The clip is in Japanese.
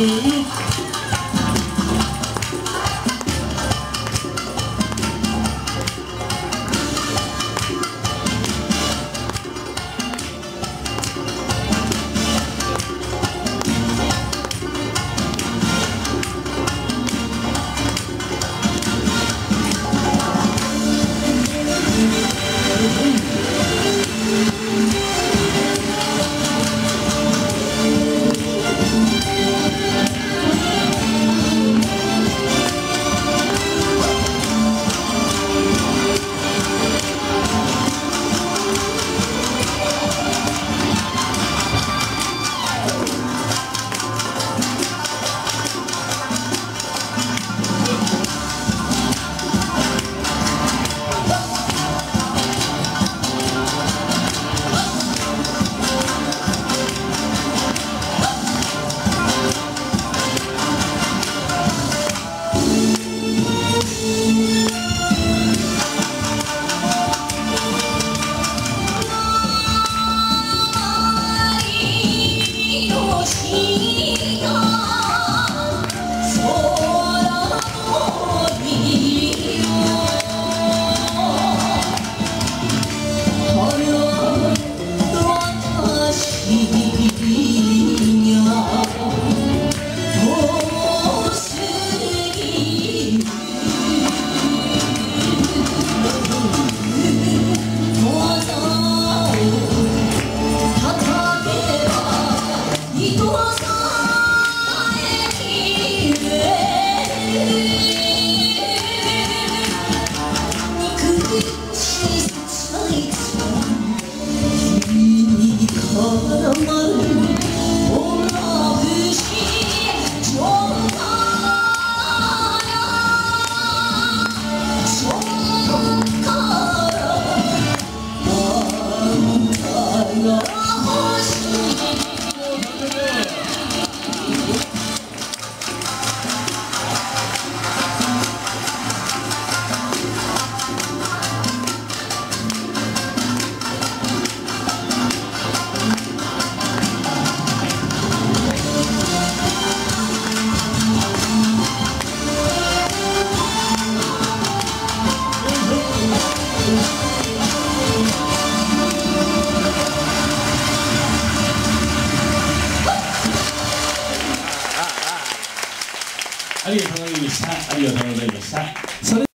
没 ありがとうございました。ありがとうございました。